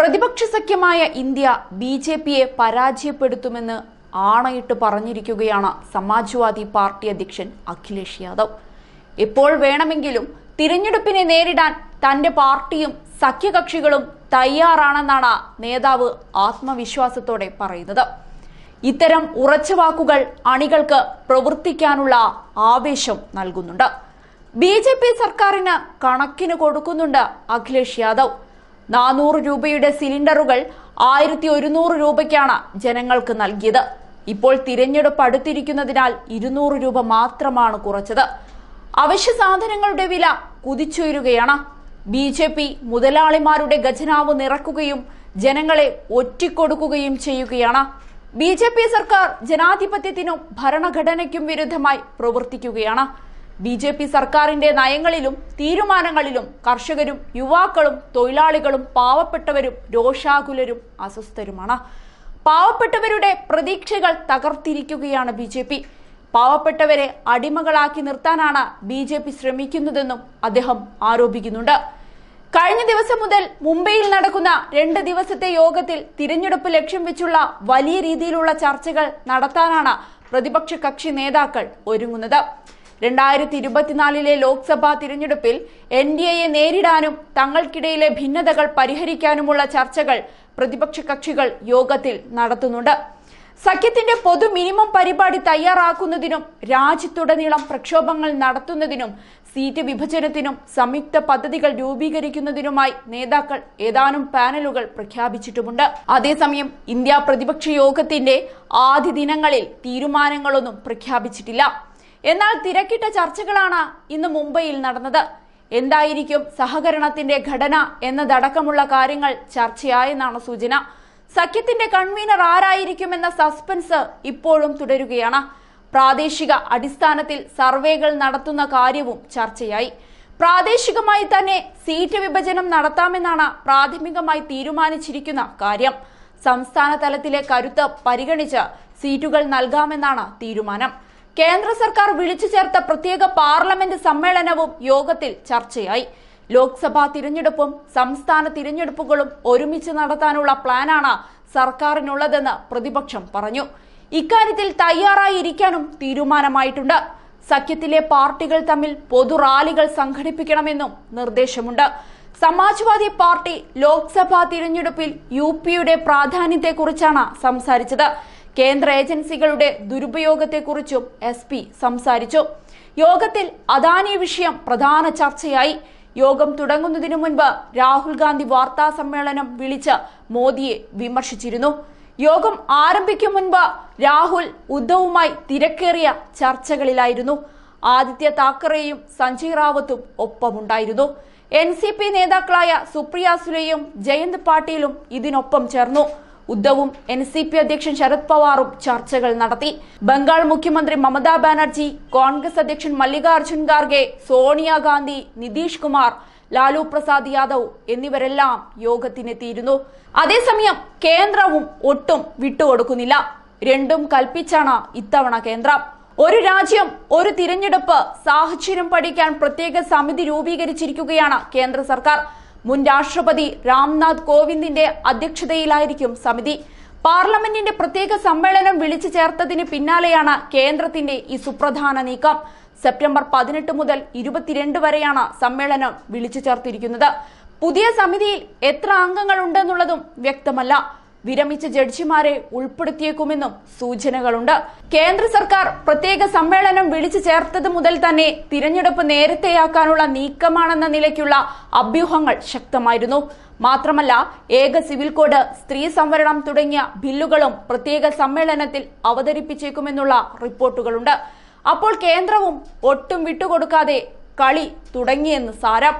പ്രതിപക്ഷ സഖ്യമായ India B J പിയെ പരാജയപ്പെടുത്തുമെന്ന് ആണയിട്ട് പറഞ്ഞിരിക്കുകയാണ് സമാജ്വാദി പാർട്ടി അധ്യക്ഷൻ അഖിലേഷ് യാദവ്. എപ്പോൾ വേണമെങ്കിലും തിരഞ്ഞെടുപ്പിനെ നേരിടാൻ തന്റെ പാർട്ടിയും സഖ്യകക്ഷികളും തയ്യാറാണെന്നാണ് നേതാവ് ആത്മവിശ്വാസത്തോടെ പറയുന്നത്. ഇത്തരം ഉറച്ച വാക്കുകൾ അണികൾക്ക് പ്രവർത്തിക്കാനുള്ള ആവേശം നൽകുന്നുണ്ട്. ബി സർക്കാരിന് കണക്കിന് കൊടുക്കുന്നുണ്ട് അഖിലേഷ് യാദവ്. നാനൂറ് രൂപയുടെ സിലിണ്ടറുകൾ ആയിരത്തി ഒരുന്നൂറ് രൂപയ്ക്കാണ് ജനങ്ങൾക്ക് നൽകിയത്. ഇപ്പോൾ തിരഞ്ഞെടുപ്പ് അടുത്തിരിക്കുന്നതിനാൽ ഇരുന്നൂറ് രൂപ മാത്രമാണ് കുറച്ചത്. അവശ്യ സാധനങ്ങളുടെ വില കുതിച്ചുയരുകയാണ്. ബി ജെ പി മുതലാളിമാരുടെ ഖജനാവ് നിറക്കുകയും ജനങ്ങളെ ഒറ്റിക്കൊടുക്കുകയും ചെയ്യുകയാണ്. ബി ജെ പി സർക്കാർ ജനാധിപത്യത്തിനും ഭരണഘടനയ്ക്കും വിരുദ്ധമായി പ്രവർത്തിക്കുകയാണ്. ബി ജെ പി സർക്കാരിന്റെ നയങ്ങളിലും തീരുമാനങ്ങളിലും കർഷകരും യുവാക്കളും തൊഴിലാളികളും പാവപ്പെട്ടവരും രോഷാകുലരും അസ്വസ്ഥരുമാണ്. പാവപ്പെട്ടവരുടെ പ്രതീക്ഷകൾ തകർത്തിരിക്കുകയാണ് ബി ജെ പി. പാവപ്പെട്ടവരെ അടിമകളാക്കി നിർത്താനാണ് ബി ജെ പി ശ്രമിക്കുന്നതെന്നും അദ്ദേഹം ആരോപിക്കുന്നുണ്ട്. കഴിഞ്ഞ ദിവസം മുതൽ മുംബൈയിൽ നടക്കുന്ന രണ്ട് ദിവസത്തെ യോഗത്തിൽ തിരഞ്ഞെടുപ്പ് ലക്ഷ്യം വെച്ചുള്ള വലിയ രീതിയിലുള്ള ചർച്ചകൾ നടത്താനാണ് പ്രതിപക്ഷ കക്ഷി നേതാക്കൾ ഒരുങ്ങുന്നത്. രണ്ടായിരത്തി ഇരുപത്തിനാലിലെ ലോക്സഭാ തിരഞ്ഞെടുപ്പിൽ എൻ ഡി എയെ നേരിടാനും തങ്ങൾക്കിടയിലെ ഭിന്നതകൾ പരിഹരിക്കാനുമുള്ള ചർച്ചകൾ പ്രതിപക്ഷ കക്ഷികൾ യോഗത്തിൽ നടത്തുന്നുണ്ട്. സഖ്യത്തിന്റെ പൊതു മിനിമം പരിപാടി തയ്യാറാക്കുന്നതിനും രാജ്യത്തുടനീളം പ്രക്ഷോഭങ്ങൾ നടത്തുന്നതിനും സീറ്റ് വിഭജനത്തിനും സംയുക്ത പദ്ധതികൾ രൂപീകരിക്കുന്നതിനുമായി നേതാക്കൾ ഏതാനും പാനലുകൾ പ്രഖ്യാപിച്ചിട്ടുമുണ്ട്. അതേസമയം ഇന്ത്യ പ്രതിപക്ഷ യോഗത്തിന്റെ ആദ്യ ദിനങ്ങളിൽ തീരുമാനങ്ങളൊന്നും പ്രഖ്യാപിച്ചിട്ടില്ല. എന്നാൽ തിരക്കിട്ട ചർച്ചകളാണ് ഇന്ന് മുംബൈയിൽ നടന്നത്. എന്തായിരിക്കും സഹകരണത്തിന്റെ ഘടന എന്നതടക്കമുള്ള കാര്യങ്ങൾ ചർച്ചയായെന്നാണ് സൂചന. സഖ്യത്തിന്റെ കൺവീനർ ആരായിരിക്കും എന്ന സസ്പെൻസ് ഇപ്പോഴും തുടരുകയാണ്. പ്രാദേശിക അടിസ്ഥാനത്തിൽ സർവേകൾ നടത്തുന്ന കാര്യവും ചർച്ചയായി. പ്രാദേശികമായി തന്നെ സീറ്റ് വിഭജനം നടത്താമെന്നാണ് പ്രാഥമികമായി തീരുമാനിച്ചിരിക്കുന്ന കാര്യം. സംസ്ഥാന തലത്തിലെ കരുത്ത് പരിഗണിച്ച് സീറ്റുകൾ നൽകാമെന്നാണ് തീരുമാനം. കേന്ദ്ര സർക്കാർ വിളിച്ചു ചേർത്ത പ്രത്യേക പാർലമെന്റ് സമ്മേളനവും യോഗത്തിൽ ചർച്ചയായി. ലോക്സഭാ തിരഞ്ഞെടുപ്പും സംസ്ഥാന തിരഞ്ഞെടുപ്പുകളും ഒരുമിച്ച് നടത്താനുള്ള പ്ലാനാണ് സർക്കാരിനുള്ളതെന്ന് പ്രതിപക്ഷം പറഞ്ഞു. ഇക്കാര്യത്തിൽ തയ്യാറായിരിക്കാനും തീരുമാനമായിട്ടുണ്ട്. സഖ്യത്തിലെ പാർട്ടികൾ തമ്മിൽ പൊതു റാലികൾ സംഘടിപ്പിക്കണമെന്നും നിർദ്ദേശമുണ്ട്. സമാജ്വാദി പാർട്ടി ലോക്സഭാ തിരഞ്ഞെടുപ്പിൽ യു പിയുടെ പ്രാധാന്യത്തെക്കുറിച്ചാണ് സംസാരിച്ചത്. കേന്ദ്ര ഏജൻസികളുടെ ദുരുപയോഗത്തെക്കുറിച്ചും എസ് പി സംസാരിച്ചു. യോഗത്തിൽ അദാനി വിഷയം പ്രധാന ചർച്ചയായി. യോഗം തുടങ്ങുന്നതിനു മുൻപ് രാഹുൽ ഗാന്ധി വാർത്താ സമ്മേളനം വിളിച്ച് മോദിയെ വിമർശിച്ചിരുന്നു. യോഗം ആരംഭിക്കും മുൻപ് രാഹുൽ ഉദ്ധവുമായി തിരക്കേറിയ ചർച്ചകളിലായിരുന്നു. ആദിത്യ താക്കറെയും സഞ്ജയ് റാവത്തും ഒപ്പമുണ്ടായിരുന്നു. എൻ സി പി നേതാക്കളായ സുപ്രിയ സുലെയും ജയന്ത് പാട്ടീലും ഇതിനൊപ്പം ചേർന്നു. ഉദ്ധവും എൻ സി പി അധ്യക്ഷൻ ശരത് പവാറും ചർച്ചകൾ നടത്തി. ബംഗാൾ മുഖ്യമന്ത്രി മമതാ ബാനർജി കോൺഗ്രസ് അധ്യക്ഷൻ മല്ലികാർജുൻ ഖാർഗെ സോണിയാഗാന്ധി നിതീഷ് കുമാർ ലാലു പ്രസാദ് യാദവ് എന്നിവരെല്ലാം യോഗത്തിനെത്തിയിരുന്നു. അതേസമയം കേന്ദ്രവും ഒട്ടും വിട്ടുകൊടുക്കുന്നില്ല. രണ്ടും കൽപ്പിച്ചാണ് ഇത്തവണ കേന്ദ്രം. ഒരു രാജ്യം ഒരു തിരഞ്ഞെടുപ്പ് സാഹചര്യം പഠിക്കാൻ പ്രത്യേക സമിതി രൂപീകരിച്ചിരിക്കുകയാണ് കേന്ദ്ര സർക്കാർ. മുൻ രാഷ്ട്രപതി രാംനാഥ് കോവിന്ദിന്റെ അധ്യക്ഷതയിലായിരിക്കും സമിതി. പാർലമെന്റിന്റെ പ്രത്യേക സമ്മേളനം വിളിച്ചു ചേർത്തതിന് പിന്നാലെയാണ് കേന്ദ്രത്തിന്റെ ഈ സുപ്രധാന നീക്കം. സെപ്റ്റംബർ പതിനെട്ട് മുതൽ ഇരുപത്തിരണ്ട് വരെയാണ് സമ്മേളനം വിളിച്ചു ചേർത്തിരിക്കുന്നത്. പുതിയ സമിതിയിൽ എത്ര അംഗങ്ങൾ ഉണ്ടെന്നുള്ളതും വ്യക്തമല്ല. വിരമിച്ച ജഡ്ജിമാരെ ഉൾപ്പെടുത്തിയേക്കുമെന്നും സൂചനകളുണ്ട്. കേന്ദ്ര സർക്കാർ പ്രത്യേക സമ്മേളനം വിളിച്ചു ചേർത്തത് മുതൽ തന്നെ തിരഞ്ഞെടുപ്പ് നേരത്തെയാക്കാനുള്ള നീക്കമാണെന്ന നിലയ്ക്കുള്ള അഭ്യൂഹങ്ങൾ ശക്തമായിരുന്നു. മാത്രമല്ല ഏക സിവിൽ കോഡ് സ്ത്രീ സംവരണം തുടങ്ങിയ ബില്ലുകളും പ്രത്യേക സമ്മേളനത്തിൽ അവതരിപ്പിച്ചേക്കുമെന്നുള്ള റിപ്പോർട്ടുകളുണ്ട്. അപ്പോൾ കേന്ദ്രവും ഒട്ടും വിട്ടുകൊടുക്കാതെ കളി തുടങ്ങിയെന്ന് സാരം.